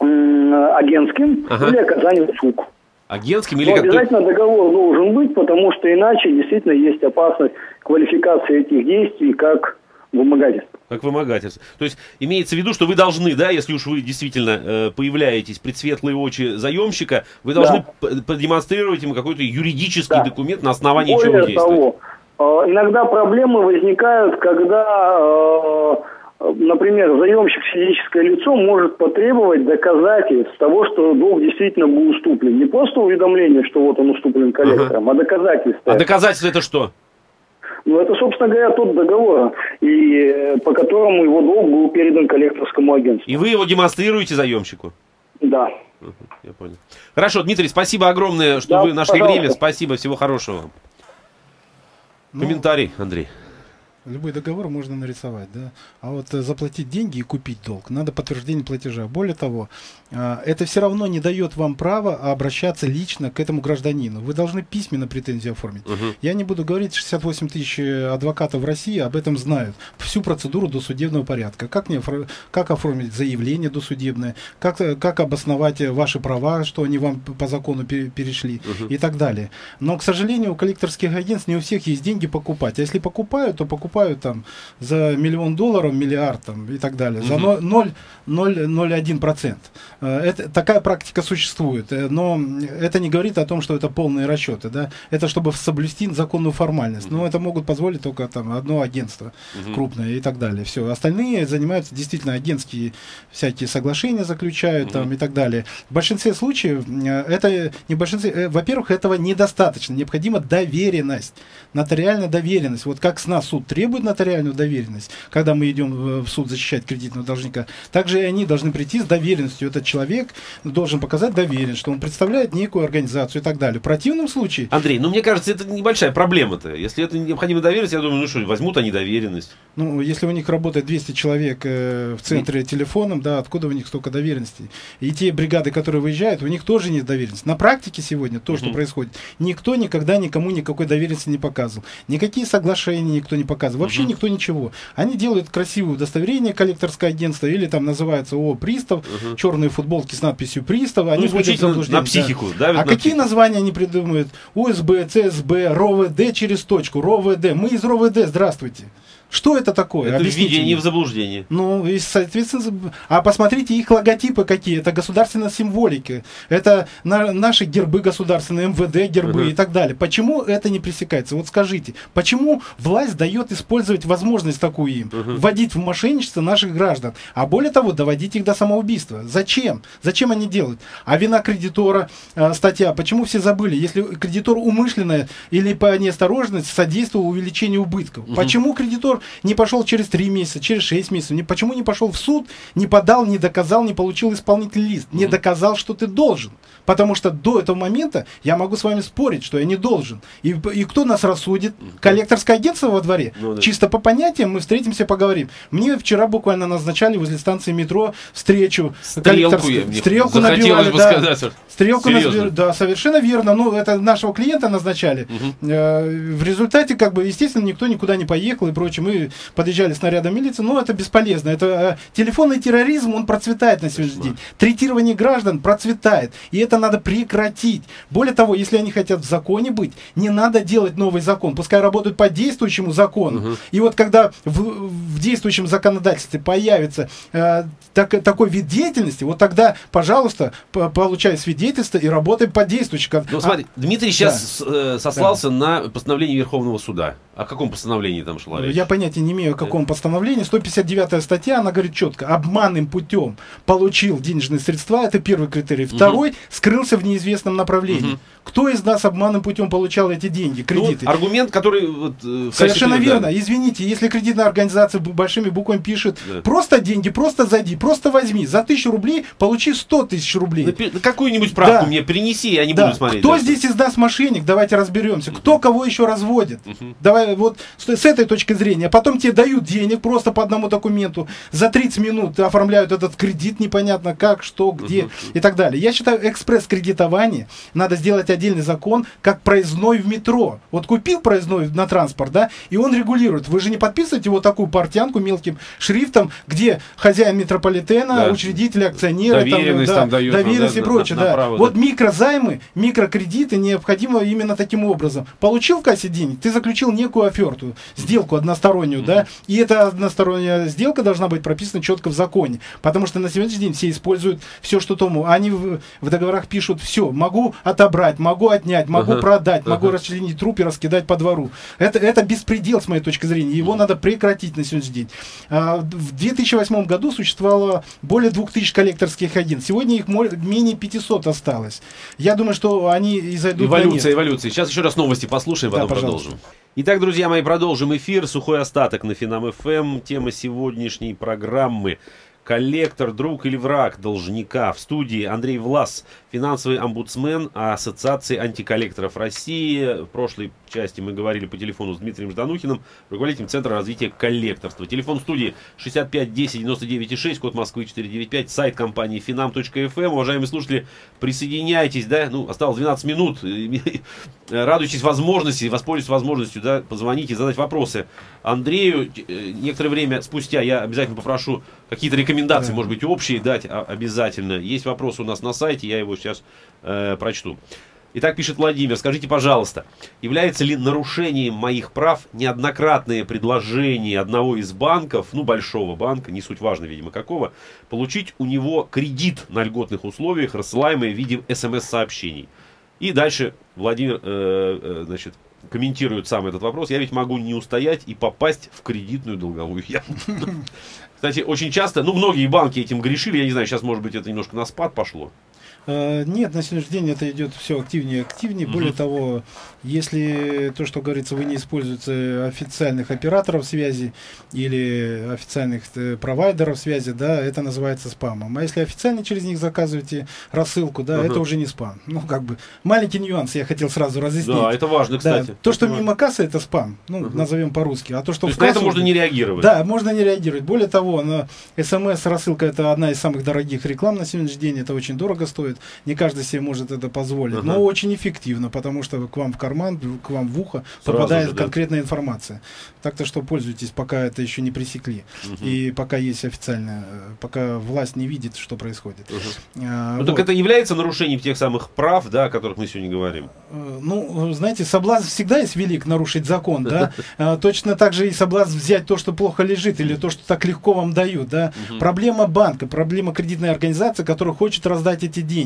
S5: агентским
S1: Ага.
S5: или оказанием услуг.
S1: Агентским или
S5: Но
S1: как?
S5: обязательно договор должен быть, потому что иначе действительно есть опасность квалификации этих действий как вымогательство.
S1: Как вымогательство. То есть имеется в виду, что вы должны, да, если уж вы действительно э, появляетесь пред светлые очи заемщика, вы должны п- продемонстрировать ему какой-то юридический
S5: Да.
S1: документ, на основании чего
S5: Более
S1: действовать.
S5: того, э, иногда проблемы возникают, когда, э, например, заемщик физическое лицо может потребовать доказательств того, что долг действительно был уступлен. Не просто уведомление, что вот он уступлен коллекторам, а доказательства.
S1: А доказательство это что?
S5: Ну, это, собственно говоря, тот договор, и, э, по которому его долг был передан коллекторскому агентству.
S1: И вы его демонстрируете заемщику?
S5: Да.
S1: Я понял. Хорошо, Дмитрий, спасибо огромное, что
S5: Да,
S1: вы нашли
S5: пожалуйста.
S1: время. Спасибо, всего хорошего.
S2: Ну,
S1: Комментарий, Андрей.
S2: Любой договор можно нарисовать, да. А вот э, заплатить деньги и купить долг, надо подтверждение платежа. Более того, а, это все равно не дает вам права обращаться лично к этому гражданину. Вы должны письменно претензии оформить.
S1: Мгм.
S2: Я не буду говорить, 68 тысяч э, адвокатов в России об этом знают. Всю процедуру досудебного порядка. Как, мне, как оформить заявление досудебное, как, э, как обосновать э, ваши права, что они вам по закону пере- перешли и так далее. Но, к сожалению, у коллекторских агентств не у всех есть деньги покупать. А если покупают, то покупают там за миллион долларов, миллиард там, и так далее. За
S1: Мгм.
S2: но- ноль- ноль- 0,1%. Э, это, такая практика существует, э, но это не говорит о том, что это полные расчеты. Да? Это чтобы соблюсти законную формальность. Но это могут позволить только там, одно агентство крупное и так далее. Все. Остальные занимаются действительно агентские всякие соглашения заключают там, и так далее. В большинстве случаев э, это не большинстве, во-первых, этого недостаточно. Необходима доверенность, нотариальная доверенность. Вот как с нас суд требует нотариальную доверенность, когда мы идем в суд защищать кредитного должника, также и они должны прийти с доверенностью. Этот человек должен показать доверенность, что он представляет некую организацию и так далее. В противном случае...
S1: Андрей, ну мне кажется, это небольшая проблема-то. Если это необходима доверенность, я думаю, ну что, возьмут они доверенность.
S2: Ну, если у них работает 200 человек э, в центре телефоном, да, откуда у них столько доверенностей? И те бригады, которые выезжают, у них тоже нет доверенности. На практике сегодня то, что происходит, никто никогда никому никакой доверенности не показывал. Никакие соглашения никто не показывал. Вообще никто ничего. Они делают красивое удостоверение, коллекторское агентство, или там называется ООО «Пристав», черные футболки с надписью «Пристав». Они
S1: ну, вводят на психику. Да.
S2: а какие названия они придумывают? УСБ, ЦСБ, РОВД через точку, РОВД. Мы из РОВД, здравствуйте. Что это такое?
S1: Это
S2: Объясните
S1: введение в заблуждение.
S2: Ну, и, соответственно, а посмотрите их логотипы какие. Это государственная символика. Это на, наши гербы государственные, МВД гербы uh-huh. и так далее. Почему это не пресекается? Вот скажите, почему власть дает использовать возможность такую им? Uh-huh. Вводить в мошенничество наших граждан. А более того, доводить их до самоубийства. Зачем? Зачем они делают? А вина кредитора, э, статья, почему все забыли? Если кредитор умышленно или по неосторожности содействовал увеличению убытков. Uh-huh. Почему кредитор не пошел через 3 месяца, через 6 месяцев, не, почему не пошел в суд, не подал, не доказал, не получил исполнительный лист, не доказал, что ты должен. Потому что до этого момента я могу с вами спорить, что я не должен. И, и кто нас рассудит? Коллекторское агентство во дворе? Ну, да. Чисто по понятиям мы встретимся, поговорим. Мне вчера буквально назначали возле станции метро встречу.
S1: Стрелку,
S2: стрелку набивали, да. Стрелку набивали, да, совершенно верно. Ну, это нашего клиента назначали. Угу. В результате, как бы, естественно, никто никуда не поехал и прочее. Мы подъезжали снарядом милиции, но это бесполезно. Это э, телефонный терроризм, он процветает на сегодняшний день. Третирование граждан процветает. И это надо прекратить. Более того, если они хотят в законе быть, не надо делать новый закон. Пускай работают по действующему закону. Угу. И вот когда в, в действующем законодательстве появится э, так, такой вид деятельности, вот тогда, пожалуйста, получай свидетельство и работай по действующему.
S1: Ну, смотри, а, Дмитрий сейчас да. Э, сослался да. на постановление Верховного суда. О каком постановлении там шла речь?
S2: Я понятия не имею, о каком постановлении. 159 статья, она говорит четко, обманным путем получил денежные средства, это первый критерий. Второй, скрылся в неизвестном направлении. Кто из нас обманным путем получал эти деньги, ну, кредиты?
S1: Ну, аргумент, который... Вот,
S2: э, Совершенно верно. Да. Извините, если кредитная организация большими буквами пишет, да. просто деньги, просто зайди, просто возьми, за тысячу рублей получи 100 тысяч рублей.
S1: Да, какую-нибудь правку да. мне принеси, я не да. буду смотреть.
S2: Кто да, здесь из нас мошенник? Давайте разберемся. Кто кого еще разводит? Угу. Давай вот с, с этой точки зрения. Потом тебе дают денег просто по одному документу. За 30 минут оформляют этот кредит непонятно как, что, где угу. и так далее. Я считаю, экспресс-кредитование надо сделать отдельный закон, как проездной в метро. Вот купил проездной на транспорт, да, и он регулирует. Вы же не подписываете вот такую портянку мелким шрифтом, где хозяин метрополитена, да. учредители, акционеры,
S1: доверенность, там, да, там дает,
S2: доверенность да, и прочее. На, да. Направо, вот да. микрозаймы, микрокредиты необходимо именно таким образом. Получил в кассе денег, ты заключил некую оферту, сделку одностороннюю, mm-hmm. да, и эта односторонняя сделка должна быть прописана четко в законе, потому что на сегодняшний день все используют все, что тому. Они в, в договорах пишут все, могу отобрать, могу отнять, могу uh-huh. продать, uh-huh. могу расчленить труп и раскидать по двору. Это, это беспредел, с моей точки зрения. Его надо прекратить на сегодняшний день. А, в 2008 году существовало более 2000 коллекторских агентств. Сегодня их менее 500 осталось. Я думаю, что они изойдут
S1: Эволюция, эволюция. Сейчас еще раз новости послушаем, потом да, продолжим. Итак, друзья мои, продолжим эфир. Сухой остаток на Финам ФМ. Тема сегодняшней программы коллектор, друг или враг должника. В студии Андрей Влас, финансовый омбудсмен Ассоциации антиколлекторов России. В прошлой части мы говорили по телефону с Дмитрием Жданухиным, руководителем Центра развития коллекторства. Телефон студии 65 10 99 6, код Москвы 495, сайт компании finam.fm. Уважаемые слушатели, присоединяйтесь, да, ну, осталось 12 минут. Радуйтесь возможности, воспользуйтесь возможностью, да, позвонить и задать вопросы Андрею. Э, некоторое время спустя я обязательно попрошу какие-то рекомендации, да. может быть, общие дать обязательно. Есть вопрос у нас на сайте, я его сейчас э, прочту. Итак, пишет Владимир, скажите, пожалуйста, является ли нарушением моих прав неоднократное предложение одного из банков, ну, большого банка, не суть важно, видимо, какого, получить у него кредит на льготных условиях, рассылаемый в виде смс-сообщений? И дальше Владимир, э, э, значит, комментирует сам этот вопрос. Я ведь могу не устоять и попасть в кредитную долговую яму. Кстати, очень часто, ну, многие банки этим грешили, я не знаю, сейчас, может быть, это немножко на спад пошло.
S2: Э, нет, на сегодняшний день это идет все активнее и активнее.
S1: Мгм.
S2: Более того, если то, что говорится, вы не используете официальных операторов связи или официальных э, провайдеров связи, да, это называется спамом. А если официально через них заказываете рассылку, да,
S1: Ага.
S2: это уже не спам. Ну, как бы, маленький нюанс я хотел сразу разъяснить.
S1: Да, это важно,
S2: Да,
S1: кстати.
S2: то, что
S1: Это
S2: мимо кассы, это спам. Ну,
S1: Мгм.
S2: назовем по-русски. А то, что
S1: То
S2: в
S1: есть на это
S2: кассу-
S1: можно не реагировать.
S2: да, можно не реагировать. Более того, на смс-рассылка это одна из самых дорогих реклам на сегодняшний день. Это очень дорого стоит. Не каждый себе может это позволить.
S1: Ага.
S2: Но очень эффективно, потому что к вам в карман, к вам в ухо
S1: Сразу
S2: попадает
S1: же, да.
S2: конкретная информация. Так-то что пользуйтесь, пока это еще не пресекли.
S1: Мгм.
S2: И пока есть официальная, э, пока власть не видит, что происходит.
S1: Мгм.
S2: А,
S1: Ну,
S2: вот.
S1: так это является нарушением тех самых прав, да, о которых мы сегодня говорим.
S2: Э, Ну, знаете, соблазн всегда есть велик нарушить закон, да. Точно так же и соблазн взять то, что плохо лежит, или то, что так легко вам дают, да. Проблема банка, проблема кредитной организации, которая хочет раздать эти деньги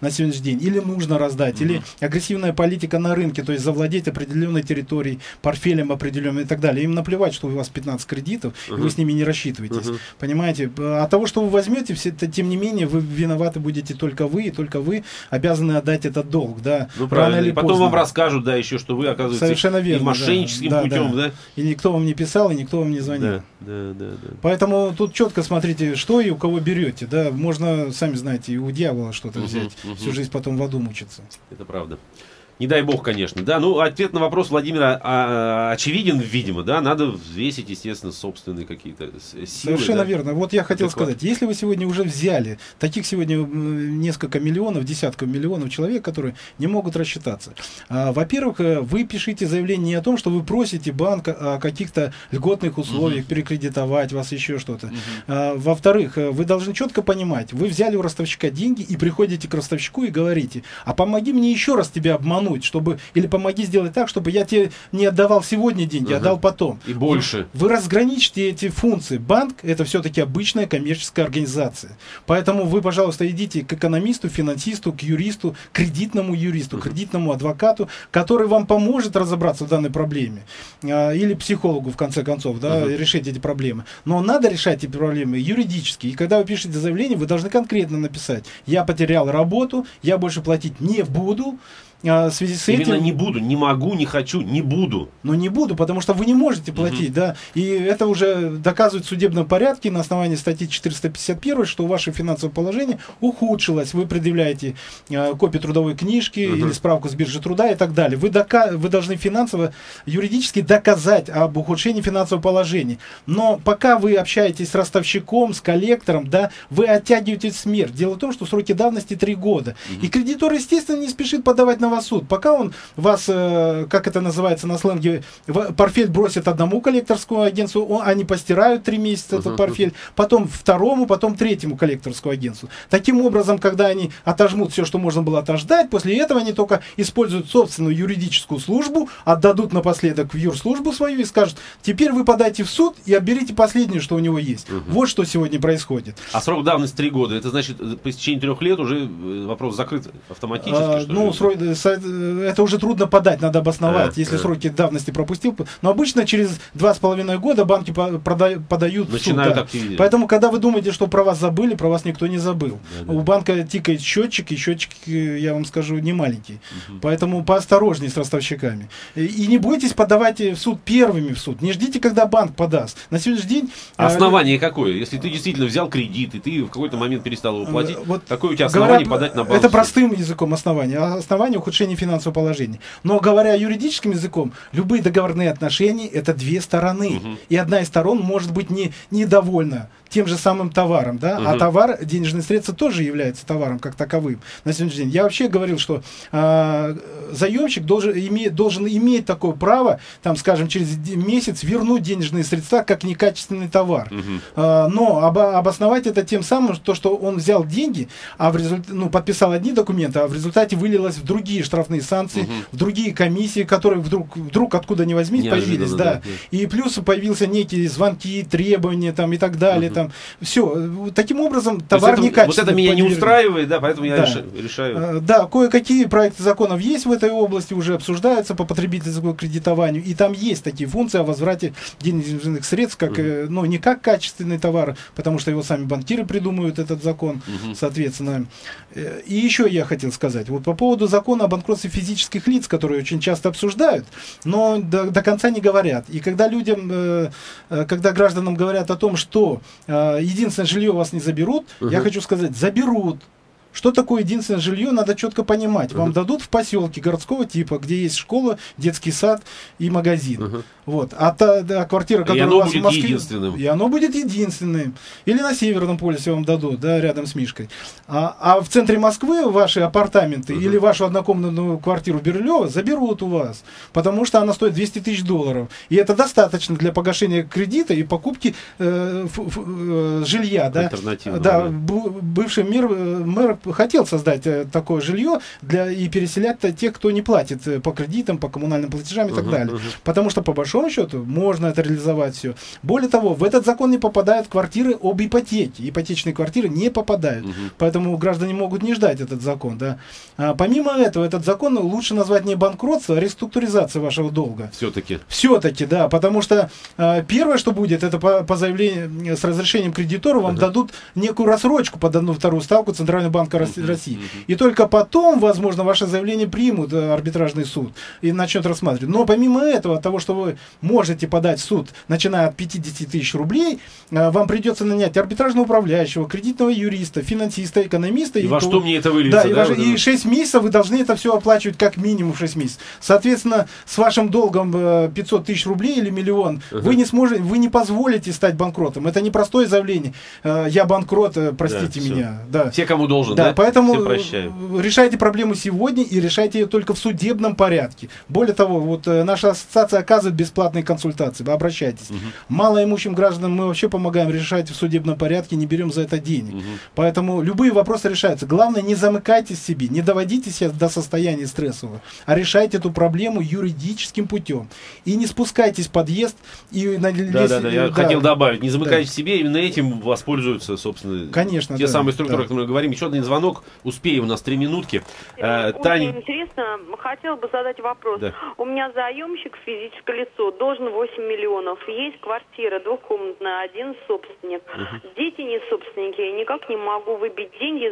S2: на сегодняшний день, или нужно раздать, или агрессивная политика на рынке, то есть завладеть определенной территорией, портфелем определенным и так далее. Им наплевать, что у вас 15 кредитов, и
S1: Мгм.
S2: вы с ними не рассчитываетесь.
S1: Мгм.
S2: Понимаете? А от того, что вы возьмете, все это, тем не менее, вы виноваты будете только вы, и только вы обязаны отдать этот долг, да.
S1: Ну,
S2: рано
S1: правильно.
S2: или
S1: И потом
S2: поздно.
S1: вам расскажут, да, еще, что вы, оказывается,
S2: Совершенно верно,
S1: и мошенническим
S2: да. Да,
S1: путем, да?
S2: И никто вам не писал, и никто вам не звонил.
S1: Да, да, да, да.
S2: Поэтому тут четко смотрите, что и у кого берете. Да, можно, сами знаете, и у дьявола что-то Взять, всю жизнь потом в аду мучиться.
S1: Это правда. Не дай бог, конечно. Да, ну, ответ на вопрос Владимира а, очевиден, видимо, да, надо взвесить, естественно, собственные какие-то силы.
S2: Совершенно
S1: да.
S2: верно. Вот я хотел
S1: Адекват.
S2: сказать, если вы сегодня уже взяли, таких сегодня несколько миллионов, десятков миллионов человек, которые не могут рассчитаться. А, Во-первых, э, вы пишите заявление не о том, что вы просите банк о каких-то льготных условиях, перекредитовать вас, еще что-то. А, Во-вторых, э, вы должны четко понимать, вы взяли у ростовщика деньги и приходите к ростовщику и говорите, а помоги мне еще раз тебя обмануть, чтобы, или помоги сделать так, чтобы я тебе не отдавал сегодня деньги,
S1: Ага.
S2: отдал потом.
S1: И больше.
S2: Вы разграничьте эти функции. Банк это все-таки обычная коммерческая организация. Поэтому вы, пожалуйста, идите к экономисту, финансисту, к юристу, кредитному юристу, кредитному адвокату, который вам поможет разобраться в данной проблеме. А, Или психологу, в конце концов, да,
S1: Мгм.
S2: решить эти проблемы. Но надо решать эти проблемы юридически. И когда вы пишете заявление, вы должны конкретно написать: я потерял работу, я больше платить не буду. А, В связи с
S1: Именно
S2: этим
S1: не буду, не могу, не хочу, не буду.
S2: но не буду, потому что вы не можете платить, да. И это уже доказывает в судебном порядке на основании статьи 451, что ваше финансовое положение ухудшилось. Вы предъявляете э, копию трудовой книжки
S1: Мгм.
S2: или справку с биржи труда и так далее. Вы, дока- вы должны финансово, юридически доказать об ухудшении финансового положения. Но пока вы общаетесь с ростовщиком, с коллектором, да, вы оттягиваете смерть. Дело в том, что сроки давности 3 года. И кредитор, естественно, не спешит подавать на вас в суд. Пока он вас, э, как это называется на сленге, портфель бросит одному коллекторскому агентству, он- они постирают три месяца этот портфель, потом второму, потом третьему коллекторскому агентству. Таким образом, когда они отожмут все, что можно было отождать, после этого они только используют собственную юридическую службу, отдадут напоследок в юрслужбу свою и скажут, теперь вы подайте в суд и отберите последнее, что у него есть.
S1: Мгм.
S2: Вот что сегодня происходит.
S1: А срок давности три года. Это значит, э, по истечении трех лет уже э, вопрос закрыт автоматически.
S2: А, ну, срок- это уже трудно подать, надо обосновать,
S1: А,
S2: если
S1: а.
S2: сроки давности пропустил. Но обычно через два с половиной года банки по- прода- подают в суд,
S1: Начинают
S2: да. Поэтому, когда вы думаете, что про вас забыли, про вас никто не забыл.
S1: Да-да.
S2: У банка тикает счетчик, и счетчик, э, я вам скажу, не маленький. Поэтому поосторожней с ростовщиками. И, не бойтесь подавать э, в суд первыми в суд. Не ждите, когда банк подаст. На сегодняшний день... э,
S1: Основание какое? Если ты действительно взял кредит, и ты в какой-то момент перестал его платить,
S2: Э, вот
S1: какое у тебя основание подать на банк?
S2: Это простым языком основание. а Основание ухудшения финансового положения. Но говоря юридическим языком, любые договорные отношения это две стороны.
S1: Мгм.
S2: И одна из сторон может быть не, недовольна тем же самым товаром, да, а
S1: Мгм.
S2: товар, денежные средства тоже являются товаром как таковым на сегодняшний день. Я вообще говорил, что а, заемщик должен, иметь, должен иметь такое право, там, скажем, через месяц вернуть денежные средства как некачественный товар.
S1: Мгм.
S2: А, но оба- обосновать это тем самым, то, что он взял деньги, а в результате, ну, подписал одни документы, а в результате вылилось в другие штрафные санкции,
S1: Мгм.
S2: в другие комиссии, которые вдруг, вдруг откуда ни возьмись
S1: Неожиданно,
S2: появились,
S1: да,
S2: да. И плюс появился некие звонки, требования там и так далее,
S1: Мгм.
S2: Там. Все. Таким образом, товар
S1: это-
S2: некачественный.
S1: Вот это меня не устраивает, да, поэтому я
S2: Да.
S1: реш- решаю.
S2: Э, Да, кое-какие проекты законов есть в этой области, уже обсуждаются по потребительскому кредитованию, и там есть такие функции о возврате денежных средств, как, э, ну, не как качественный товар, потому что его сами банкиры придумают, этот закон,
S1: Мгм.
S2: соответственно. Э, И еще я хотел сказать, вот по поводу закона о банкротстве физических лиц, которые очень часто обсуждают, но до, до конца не говорят. И когда людям, э, когда гражданам говорят о том, что единственное жилье вас не заберут, я
S1: Мгм.
S2: хочу сказать, заберут. Что такое единственное жилье, надо четко понимать. Вам
S1: Мгм.
S2: дадут в поселке городского типа, где есть школа, детский сад и магазин.
S1: Мгм.
S2: Вот. А та да, квартира, которая у вас
S1: будет
S2: в Москве,
S1: единственным.
S2: И оно будет единственным. Или на Северном полюсе вам дадут, да, рядом с Мишкой. А, а в центре Москвы ваши апартаменты
S1: Мгм.
S2: или вашу однокомнатную квартиру Бирюлева заберут у вас, потому что она стоит 200 тысяч долларов. И это достаточно для погашения кредита и покупки э, ф- ф- э, жилья, да. Да, бывший мэр, э, мэр хотел создать э, такое жилье для, и переселять тех, кто не платит э, по кредитам, по коммунальным платежам и так
S1: Мгм,
S2: далее.
S1: мгм.
S2: Потому что, по большому счету, можно это реализовать все. Более того, в этот закон не попадают квартиры об ипотеке. Ипотечные квартиры не попадают.
S1: Мгм.
S2: Поэтому граждане могут не ждать этот закон. Да. А, помимо этого, этот закон лучше назвать не банкротство, а реструктуризация вашего долга.
S1: Все-таки.
S2: Все-таки, да, потому что э, первое, что будет, это по, по заявлению с разрешением кредитора вам
S1: Ага.
S2: дадут некую рассрочку под одну вторую ставку Центрального банка России. И только потом, возможно, ваше заявление примут э, арбитражный суд и начнет рассматривать. Но помимо этого, от того, что вы можете подать в суд, начиная от 50 тысяч рублей, э, вам придется нанять арбитражного управляющего, кредитного юриста, финансиста, экономиста.
S1: И во
S2: кого-
S1: что мне это выльется?
S2: да, и, ваше-
S1: вот
S2: и
S1: это?
S2: 6 месяцев вы должны это все оплачивать как минимум 6 месяцев. Соответственно, с вашим долгом э, 500 тысяч рублей или миллион,
S1: Ага.
S2: вы не сможете, вы не позволите стать банкротом. Это не простое заявление. Э, Я банкрот, э, простите
S1: Да,
S2: меня. Да.
S1: Все, кому должен,
S2: Да,
S1: да?
S2: поэтому э, решайте проблему сегодня и решайте ее только в судебном порядке. Более того, вот э, наша ассоциация оказывает бесплатные консультации. Вы обращайтесь.
S1: Мгм.
S2: Малоимущим гражданам мы вообще помогаем решать в судебном порядке, не берем за это денег.
S1: Мгм.
S2: Поэтому любые вопросы решаются. Главное, не замыкайтесь в себе, не доводите себя до состояния стрессового, а решайте эту проблему юридическим путем. И не спускайтесь в подъезд и на
S1: Да, да, да, я
S2: да.
S1: хотел добавить, не замыкайтесь
S2: Да.
S1: в себе, именно этим воспользуются, собственно,
S2: Конечно,
S1: те
S2: да,
S1: самые структуры,
S2: да.
S1: о которых мы говорим. Еще один звонок, успеем, у нас три минутки. Э,
S6: Очень
S1: Таня,
S6: интересно, хотела бы задать вопрос.
S1: Да.
S6: У меня заемщик, физическое лицо, должен 8 миллионов. Есть квартира двухкомнатная, один собственник. Дети не собственники, я никак не могу выбить деньги,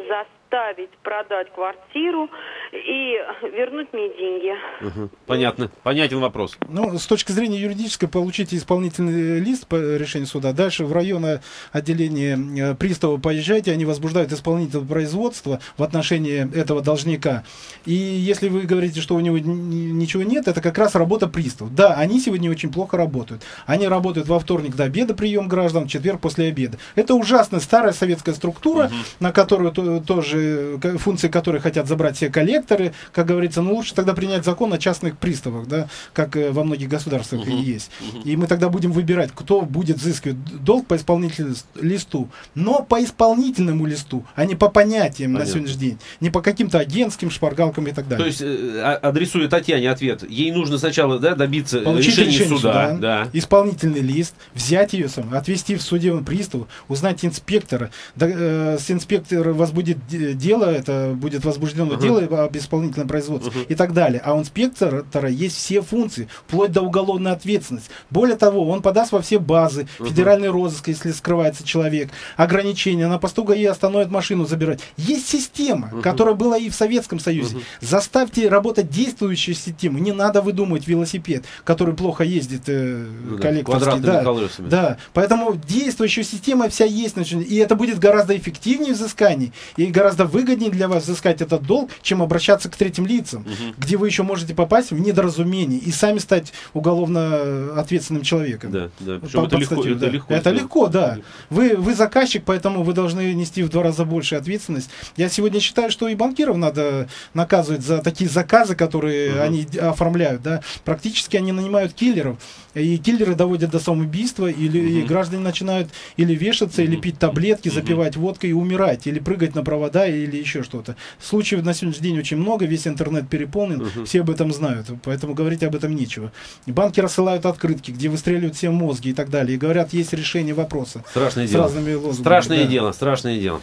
S6: заставить продать квартиру и вернуть мне деньги.
S1: Мгм. понятно, понятен вопрос.
S2: Ну, с точки зрения юридической, получите исполнительный лист по решению суда. Дальше в районное отделение э, пристава поезжайте, они возбуждают исполнительное производство в отношении этого должника. И если вы говорите, что у него ничего нет, это как раз работа приставов. Да, они сегодня очень плохо работают. Они работают во вторник до обеда прием граждан, в четверг после обеда. Это ужасная старая советская структура, на которую то- тоже к- функции которой хотят забрать все коллекторы, как говорится, ну лучше тогда принять закон о частных приставах, да, как э, во многих государствах и
S1: Мгм.
S2: есть. И мы тогда будем выбирать, кто будет взыскивать долг по исполнительному листу, но по исполнительному листу, а не по понятиям
S1: Понятно.
S2: на сегодняшний день, не по каким-то агентским шпаргалкам и так далее.
S1: То есть, э, а- адресуя Татьяне ответ, ей нужно сначала да, добиться
S2: Получить
S1: решения
S2: решение
S1: суда.
S2: суда,
S1: Да.
S2: исполнительный лист, взять ее сам, отвести в судебный пристав, узнать инспектора. Да, э, с инспектора возбудит дело, это будет возбуждено
S1: Мгм.
S2: дело об исполнительном производстве
S1: Мгм.
S2: и так далее. А у инспектора есть все функции, вплоть до уголовной ответственности. Более того, он подаст во все базы,
S1: Мгм.
S2: федеральный розыск, если скрывается человек, ограничения, на посту ГАИ остановит машину забирать. Есть система,
S1: Мгм.
S2: которая была и в Советском Союзе.
S1: Мгм.
S2: Заставьте работать действующую систему. Не надо выдумывать велосипед, который плохо ездит э,
S1: Ну да,
S2: коллекторский.
S1: квадратными
S2: Да,
S1: колесами.
S2: да, поэтому действующая система вся есть, и это будет гораздо эффективнее взысканий, и гораздо выгоднее для вас взыскать этот долг, чем обращаться к третьим лицам, где вы еще можете попасть в недоразумение и сами стать уголовно ответственным человеком.
S1: Да, да.
S2: По-
S1: это легко,
S2: статью,
S1: это
S2: да.
S1: легко.
S2: Это легко, да. Вы, вы заказчик, поэтому вы должны нести в два раза больше ответственность. Я сегодня считаю, что и банкиров надо наказывать за такие заказы, которые
S1: Мгм.
S2: они оформляют. Да. Практически они нанимают киллеров, и киллеры доводят до самоубийства, или и
S1: Мгм.
S2: граждане начинают или вешаться, или
S1: Мгм.
S2: пить таблетки, запивать водкой и умирать, или прыгать на провода, или еще что-то. Случаев на сегодняшний день очень много, весь интернет переполнен,
S1: Мгм.
S2: все об этом знают, поэтому говорить об этом нечего. Банки рассылают открытки, где выстреливают всем мозги и так далее, и говорят, есть решение вопроса
S1: Страшное
S2: с
S1: дело.
S2: разными лозунгами.
S1: Страшное
S2: да.
S1: дело, страшное дело.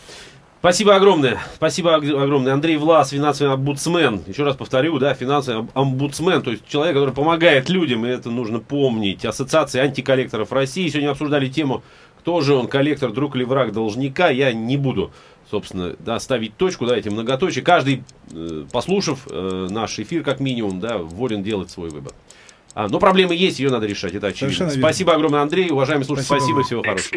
S1: Спасибо огромное. Спасибо ог- огромное. Андрей Влас, финансовый омбудсмен. Еще раз повторю, да, финансовый ом- омбудсмен, то есть человек, который помогает людям, и это нужно помнить. Ассоциация антиколлекторов России. Сегодня обсуждали тему, кто же он, коллектор, друг или враг должника. Я не буду, собственно, да, ставить точку, да, эти многоточия. Каждый, э, послушав э, наш эфир, как минимум, да, волен делать свой выбор. А, но проблемы есть, ее надо решать, это очевидно.
S2: Совершенно верно.
S1: Спасибо огромное, Андрей. Уважаемые слушатели,
S2: Спасибо
S1: спасибо, всего хорошего.